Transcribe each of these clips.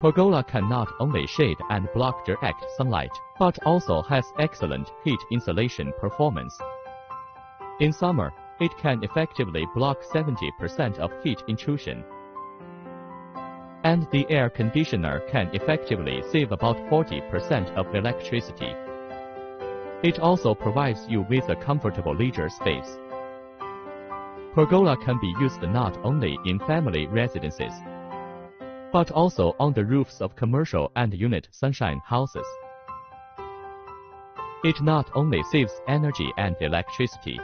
Pergola can not only shade and block direct sunlight, but also has excellent heat insulation performance. In summer, it can effectively block 70% of heat intrusion. And the air conditioner can effectively save about 40% of electricity. It also provides you with a comfortable leisure space. Pergola can be used not only in family residences, but also on the roofs of commercial and unit sunshine houses. It not only saves energy and electricity,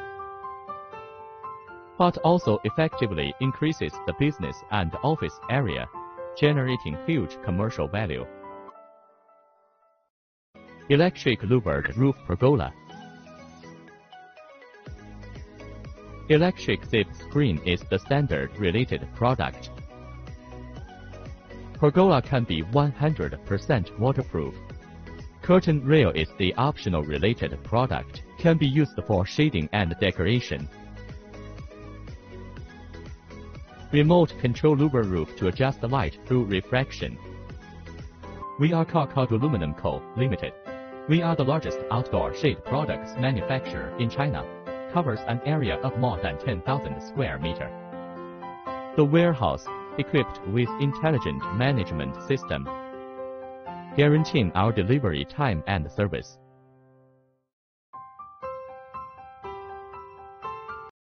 but also effectively increases the business and office area, generating huge commercial value. Electric louvered roof pergola. Electric zip screen is the standard related product. Pergola can be 100% waterproof. Curtain rail is the optional related product, can be used for shading and decoration. Remote control louver roof to adjust the light through refraction. We are Kakadu Aluminum Co. Limited. We are the largest outdoor shade products manufacturer in China. Covers an area of more than 10,000 square meter. The warehouse, equipped with intelligent management system, guaranteeing our delivery time and service.